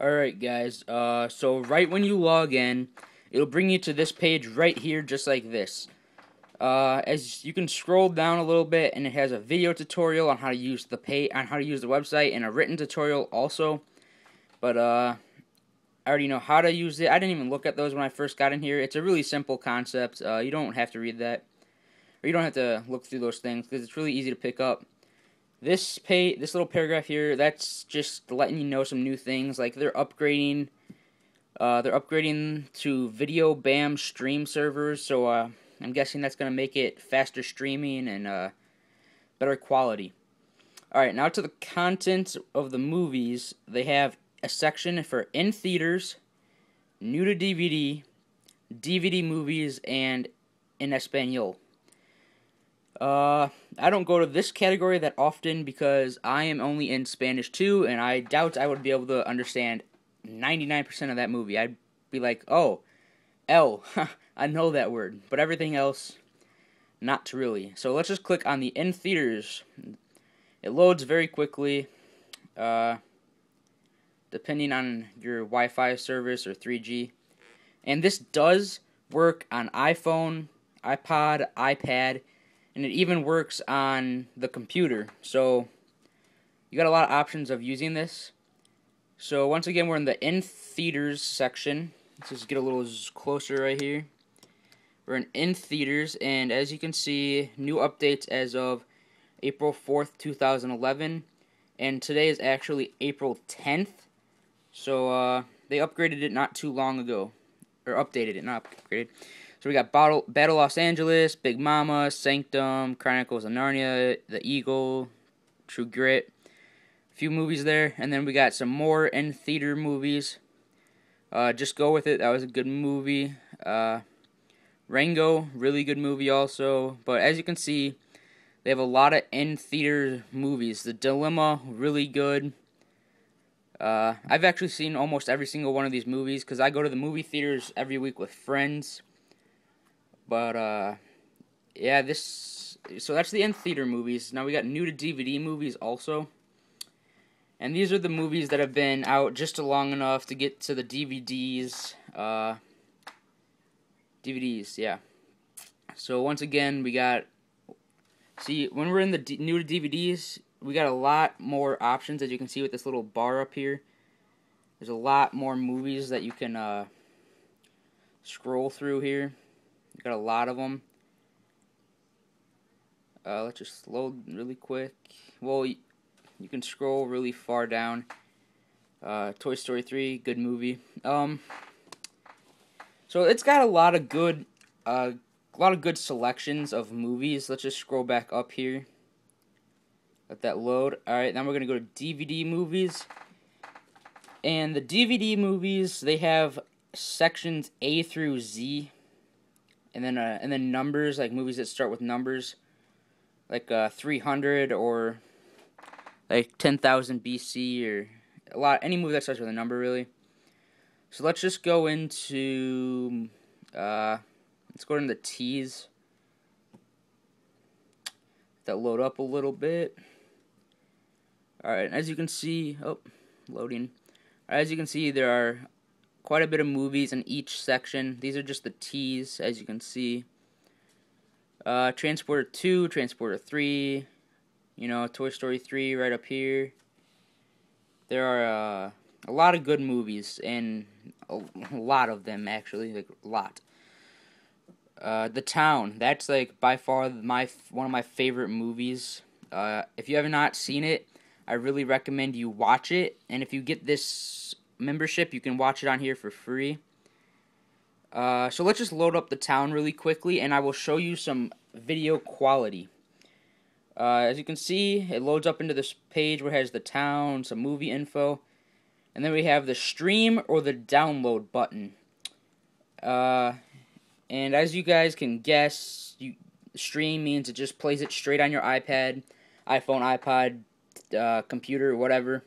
Alright guys, uh, so right when you log in, it'll bring you to this page right here just like this. Uh, as you can scroll down a little bit and it has a video tutorial on how to use the pay on how to use the website and a written tutorial also. But uh, I already know how to use it. I didn't even look at those when I first got in here. It's a really simple concept. Uh, you don't have to read that. Or you don't have to look through those things because it's really easy to pick up. This pay this little paragraph here, that's just letting you know some new things. Like they're upgrading, uh, they're upgrading to Video Bam stream servers. So uh, I'm guessing that's gonna make it faster streaming and uh, better quality. All right, now to the content of the movies. They have a section for in theaters, new to DVD, DVD movies, and in Espanol. Uh, I don't go to this category that often because I am only in Spanish too, and I doubt I would be able to understand 99% of that movie. I'd be like, oh, L, I know that word, but everything else, not really. So let's just click on the in theaters. It loads very quickly, uh, depending on your Wi Fi service or 3G. And this does work on iPhone, iPod, iPad and it even works on the computer. So you got a lot of options of using this. So once again, we're in the in theaters section. Let's just get a little closer right here. We're in in theaters, and as you can see, new updates as of April 4th, 2011. And today is actually April 10th. So uh, they upgraded it not too long ago. Or updated it, not upgraded. So we got Battle, Battle Los Angeles, Big Mama, Sanctum, Chronicles of Narnia, The Eagle, True Grit. A few movies there. And then we got some more in theater movies. Uh, Just Go With It, that was a good movie. Uh, Rango, really good movie also. But as you can see, they have a lot of in theater movies. The Dilemma, really good. Uh, I've actually seen almost every single one of these movies because I go to the movie theaters every week with friends. But uh, yeah, this so that's the in theater movies. Now we got new to DVD movies also. And these are the movies that have been out just long enough to get to the DVDs. Uh, DVDs, yeah. So once again, we got. See, when we're in the D- new to DVDs, we got a lot more options, as you can see with this little bar up here. There's a lot more movies that you can uh, scroll through here. Got a lot of them. Uh, let's just load really quick. Well, you, can scroll really far down. Uh, Toy Story 3, good movie. Um, so it's got a lot of good, uh, a lot of good selections of movies. Let's just scroll back up here. Let that load. All right, now we're gonna go to DVD movies. And the DVD movies, they have sections A through Z and then uh, and then numbers like movies that start with numbers, like uh, 300 or like 10,000 BC or a lot any movie that starts with a number really. So let's just go into uh, let's go into the T's. That load up a little bit. All right, as you can see, oh, loading. As you can see, there are quite a bit of movies in each section. These are just the T's, as you can see. Uh, Transporter 2, Transporter 3, you know, Toy Story 3 right up here. There are uh, a lot of good movies, and a, lot of them, actually, like, a lot. Uh, the Town, that's, like, by far my one of my favorite movies. Uh, if you have not seen it, I really recommend you watch it, and if you get this membership. You can watch it on here for free. Uh, so let's just load up the town really quickly, and I will show you some video quality. Uh, as you can see, it loads up into this page where it has the town, some movie info, and then we have the stream or the download button. Uh, and as you guys can guess, you stream means it just plays it straight on your iPad, iPhone, iPod, uh, computer, whatever.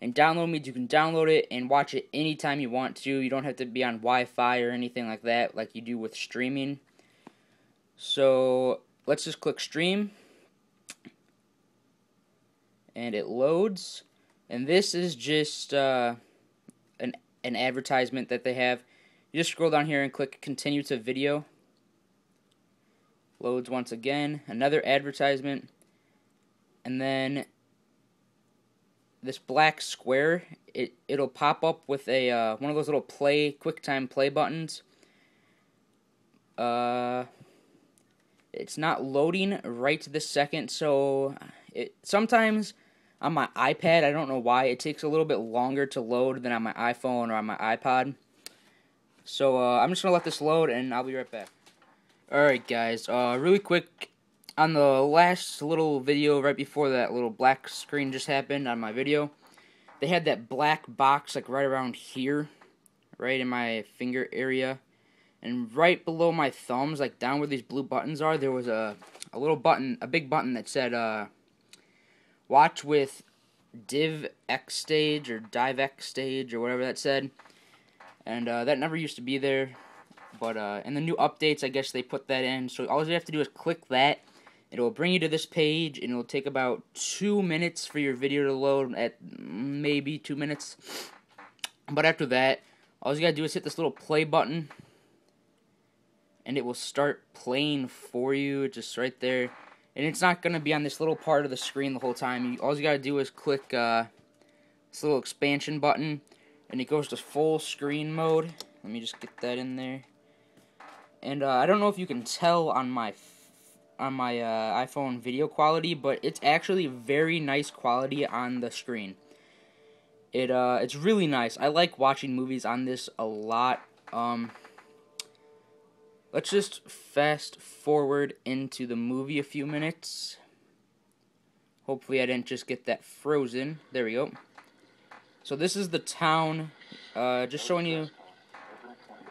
And download means you can download it and watch it anytime you want to. You don't have to be on Wi Fi or anything like that, like you do with streaming. So let's just click stream. And it loads. And this is just uh, an advertisement that they have. You just scroll down here and click continue to video. Loads once again. Another advertisement. And then this black square, it, it'll pop up with a uh, one of those little play, QuickTime play buttons. Uh, it's not loading right to this second, so it sometimes on my iPad, I don't know why, it takes a little bit longer to load than on my iPhone or on my iPod. So uh, I'm just gonna let this load, and I'll be right back. All right, guys. Uh, really quick, on the last little video right before that little black screen just happened on my video, they had that black box like right around here, right in my finger area, and right below my thumbs, like down where these blue buttons are, there was a a little button, a big button that said uh, "Watch with Div X Stage" or Dive X Stage or whatever that said and uh, that never used to be there. But uh, in the new updates, I guess they put that in. So all you have to do is click that. It will bring you to this page, and it will take about two minutes for your video to load. At maybe two minutes. But after that, all you gotta do is hit this little play button, and it will start playing for you, just right there. And it's not gonna be on this little part of the screen the whole time. all you gotta do is click uh, this little expansion button and it goes to full screen mode. Let me just get that in there. And uh, I don't know if you can tell on my on my uh, iPhone video quality, but it's actually very nice quality on the screen. It uh, it's really nice. I like watching movies on this a lot. Um, let's just fast forward into the movie a few minutes. Hopefully, I didn't just get that frozen. There we go. So this is the town. Uh, just showing you.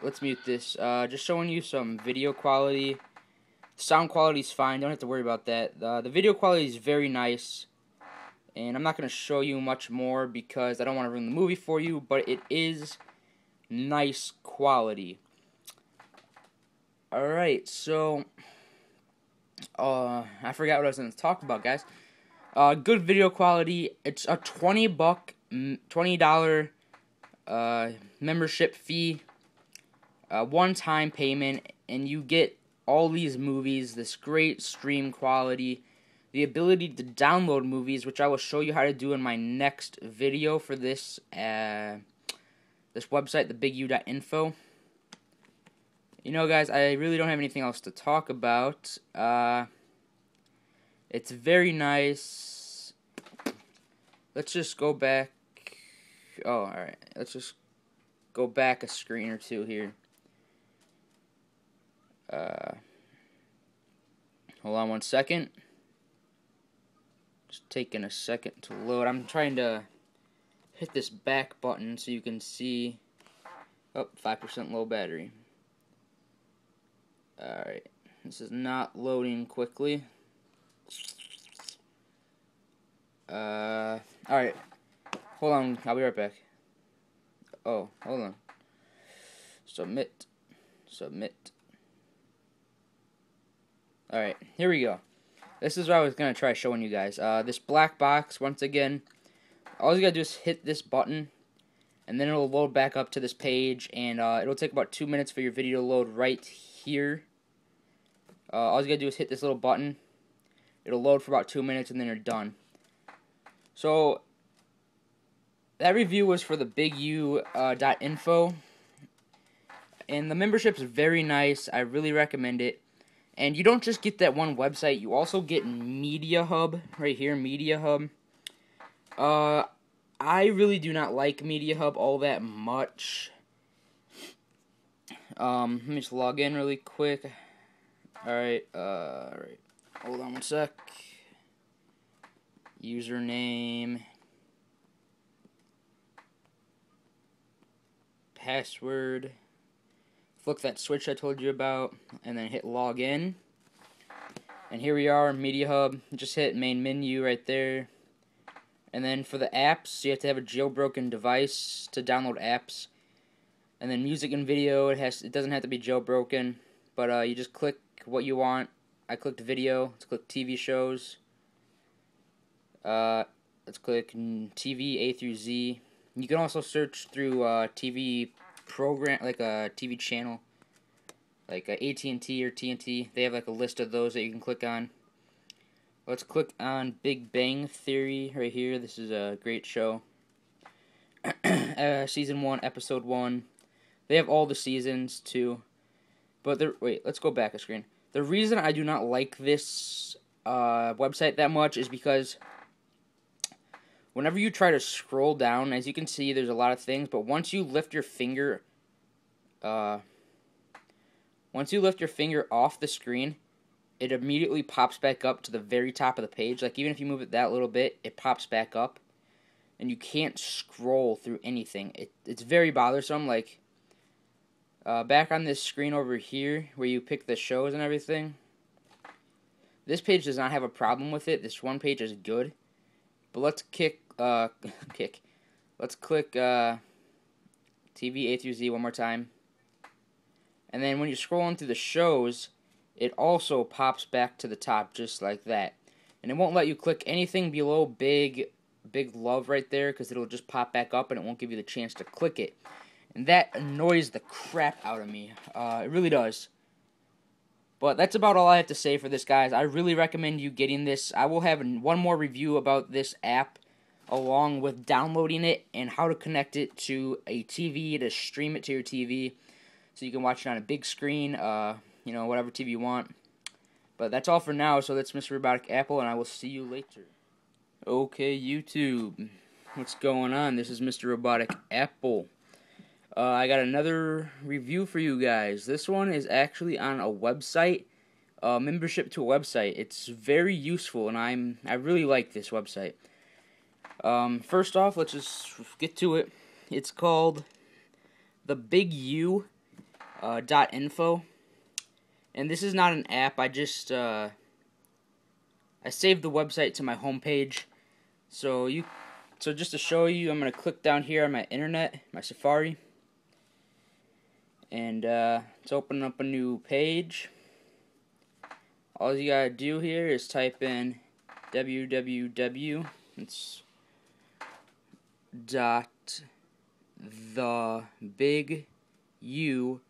Let's mute this. Uh, just showing you some video quality. Sound quality is fine. Don't have to worry about that. Uh, the video quality is very nice. And I'm not going to show you much more because I don't want to ruin the movie for you. But it is nice quality. Alright, so... Uh, I forgot what I was going to talk about, guys. Uh, good video quality. It's a 20 buck $20 uh, membership fee, uh, one time payment, and you get all these movies, this great stream quality, the ability to download movies, which I will show you how to do in my next video for this uh, this website, thebigu.info. You know, guys, I really don't have anything else to talk about. Uh, it's very nice. Let's just go back Oh, alright. Let's just go back a screen or two here. Uh, hold on one second. Just taking a second to load. I'm trying to hit this back button so you can see. Oh, 5% low battery. Alright. This is not loading quickly. Uh, alright. Hold on, I'll be right back. Oh, hold on. Submit. Submit. Alright, here we go. This is what I was going to try showing you guys. Uh, this black box, once again, all you got to do is hit this button, and then it'll load back up to this page, and uh, it'll take about two minutes for your video to load right here. Uh, all you got to do is hit this little button. It'll load for about two minutes, and then you're done. So, that review was for the Big U uh, .info, and the membership is very nice. I really recommend it. And you don't just get that one website; you also get Media Hub right here. Media Hub. Uh, I really do not like Media Hub all that much. Um, let me just log in really quick. Alright, uh, alright. Hold on one sec. Username. password, flick that switch I told you about, and then hit login. And here we are, Media Hub. Just hit main menu right there. And then for the apps, you have to have a jailbroken device to download apps. And then music and video, it has it doesn't have to be jailbroken, but uh, you just click what you want. I clicked video. Let's click TV shows. Uh, let's click TV A through Z you can also search through uh, TV program, like a TV channel, like AT and T or TNT. They have like a list of those that you can click on. Let's click on Big Bang Theory right here. This is a great show. uh, season one, episode one. They have all the seasons too. But there, wait, let's go back a screen. The reason I do not like this uh, website that much is because whenever you try to scroll down, as you can see, there's a lot of things. But once you lift your finger, uh, once you lift your finger off the screen, it immediately pops back up to the very top of the page. Like even if you move it that little bit, it pops back up, and you can't scroll through anything. It it's very bothersome. Like uh, back on this screen over here, where you pick the shows and everything. This page does not have a problem with it. This one page is good. But let's kick, uh, kick. Let's click uh, TV A through Z one more time. And then when you're scrolling through the shows, it also pops back to the top just like that. And it won't let you click anything below big, big love right there because it'll just pop back up and it won't give you the chance to click it. And that annoys the crap out of me. Uh, it really does. But that's about all I have to say for this, guys. I really recommend you getting this. I will have one more review about this app along with downloading it and how to connect it to a TV to stream it to your TV so you can watch it on a big screen, uh, you know, whatever TV you want. But that's all for now, so that's Mr. Robotic Apple, and I will see you later. Okay, YouTube. What's going on? This is Mr. Robotic Apple. Uh, I got another review for you guys. This one is actually on a website, uh, membership to a website. It's very useful, and I'm I really like this website. Um, first off, let's just get to it. It's called the Big U uh, dot info, and this is not an app. I just uh, I saved the website to my homepage, so you so just to show you, I'm gonna click down here on my internet, my Safari and uh, let's open up a new page. All you gotta do here is type in www. It's dot the big U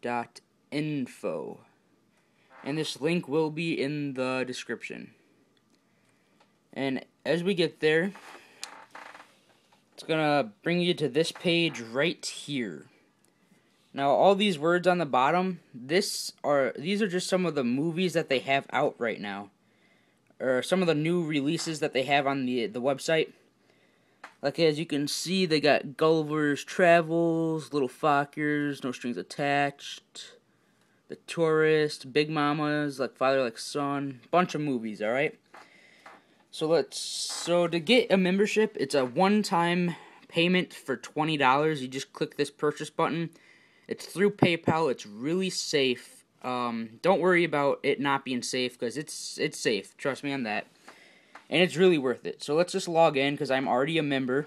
dot info, and this link will be in the description. And as we get there, it's gonna bring you to this page right here. Now, all these words on the bottom, this are these are just some of the movies that they have out right now, or some of the new releases that they have on the the website. Like as you can see, they got Gulliver's Travels, Little Fockers, No Strings Attached, The Tourist, Big Mamas, like Father Like Son, bunch of movies. All right. So let's so to get a membership, it's a one-time payment for twenty dollars. You just click this purchase button it's through PayPal. It's really safe. Um, don't worry about it not being safe because it's it's safe. Trust me on that. And it's really worth it. So let's just log in because I'm already a member.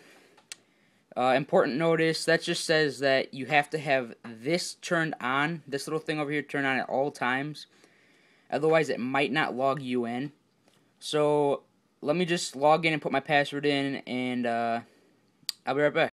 Uh, important notice that just says that you have to have this turned on, this little thing over here turned on at all times. Otherwise, it might not log you in. So let me just log in and put my password in, and uh, I'll be right back.